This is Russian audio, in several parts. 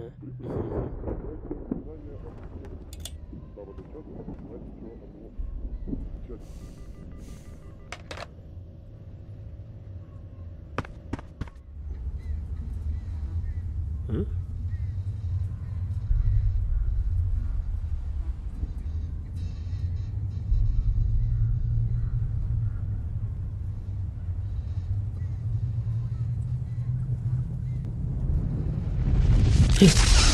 Hmm? Peace.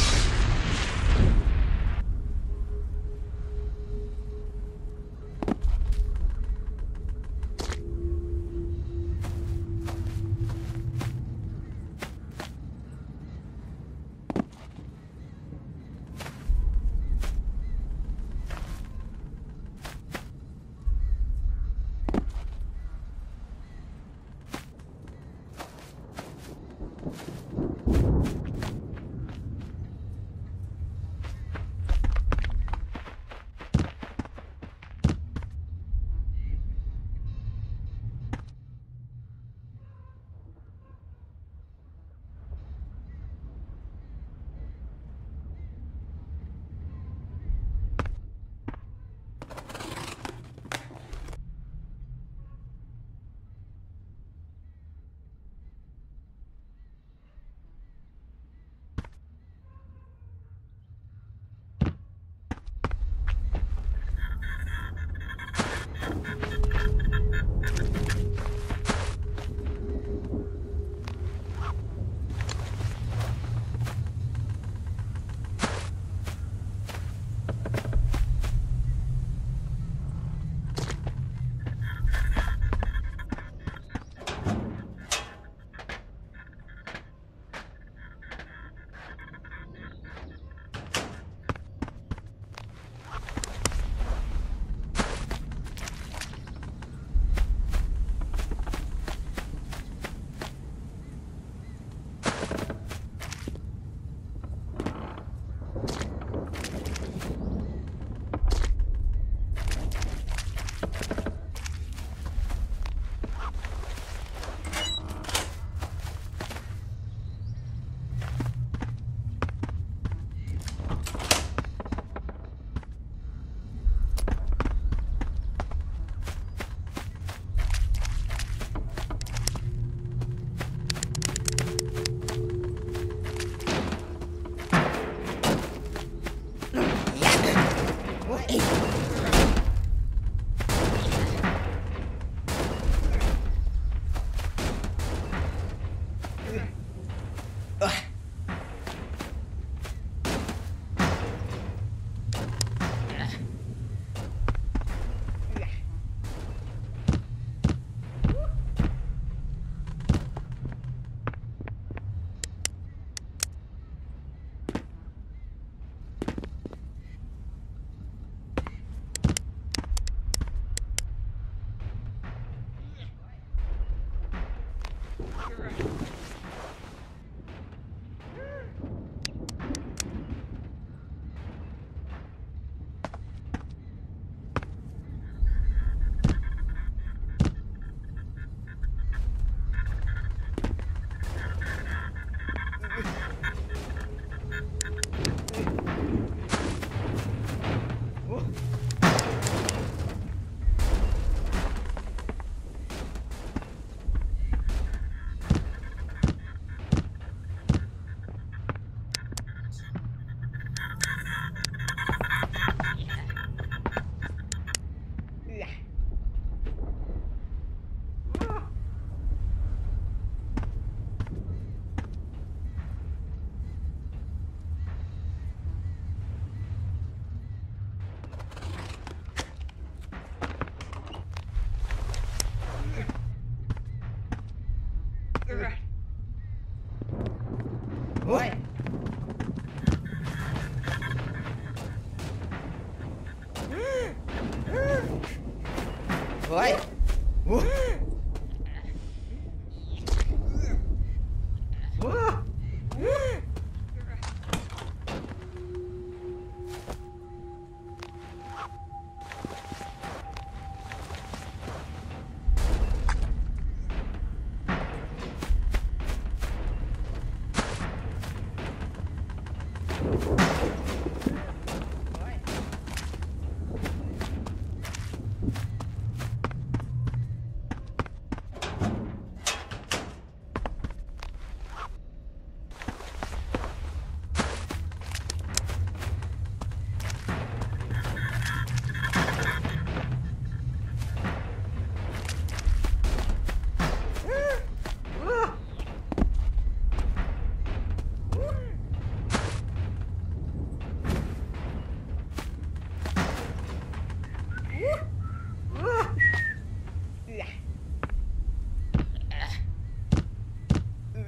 boy.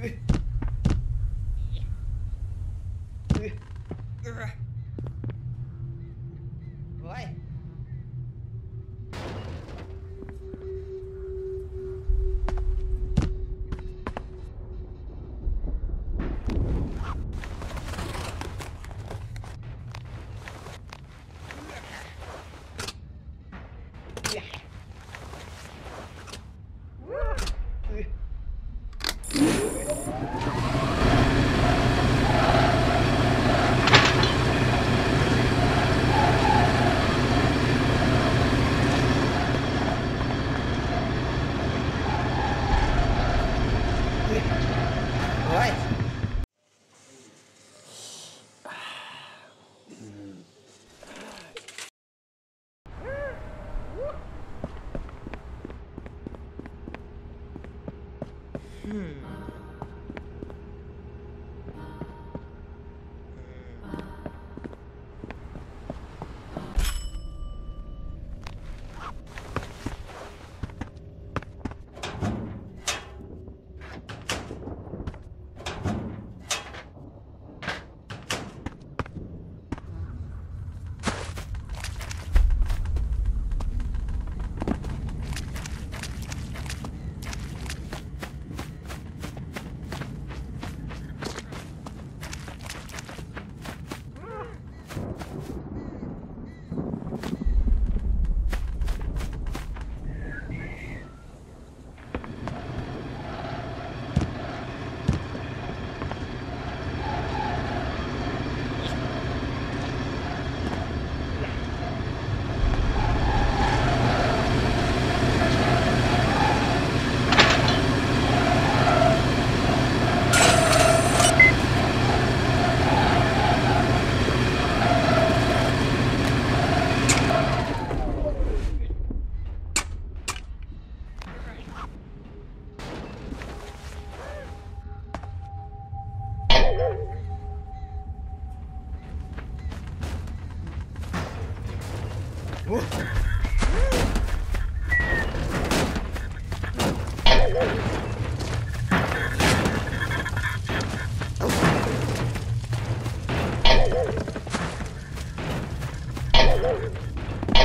Uh, uh, uh.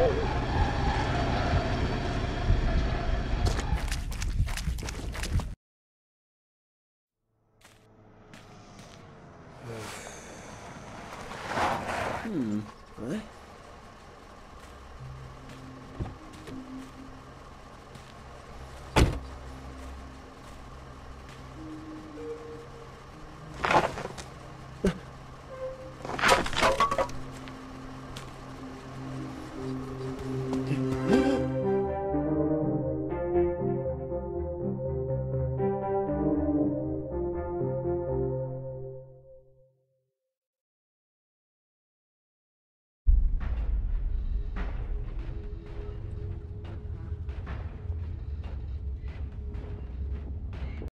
Whoa.